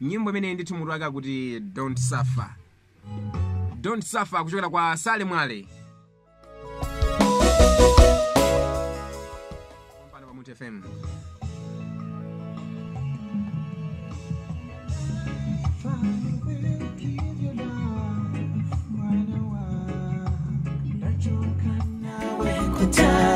nyimbo imeneyi ndithu mutu wake akuti don't suffer. Don't suffer kuchokera kwa sale mwale. Pano pa Muti fm I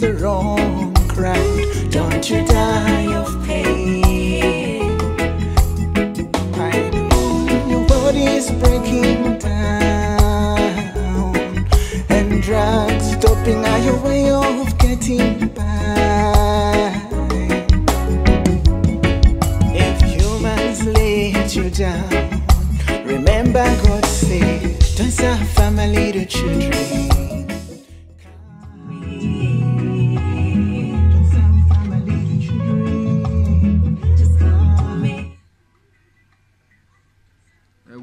the wrong crowd. Don't you die of pain. I know your body's breaking down, and drugs doping are your way of getting by. If humans let you down, remember God said, Don't suffer my little children.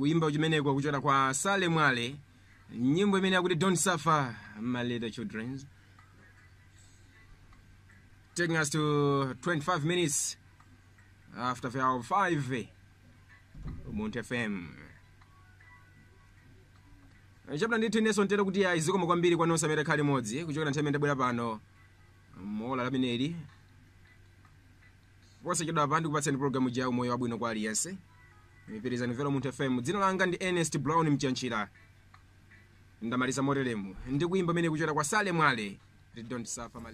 Kuimba kuchimeneko kuchokera kwa sale mwale. Nyimbo imene yakuti don't suffer my little children. Taking us to 25 minutes after hour 5 Ubuntu fm chabwino ndithu inenso ntero kuti ya zikomo kwambiri kwa nonse amene khali limodzi kuchokera nthawi ndabwera pano mola lameneli posachedwa pa ndikupatseni programu ja moyo wabwino kwa aliyense mipirizani vero munthu fm dzina langa ndi ernest brown mchanchira ndamaliza moteremu ndikuimba imene kuchokera kwa sale mwale. Don't suffer my.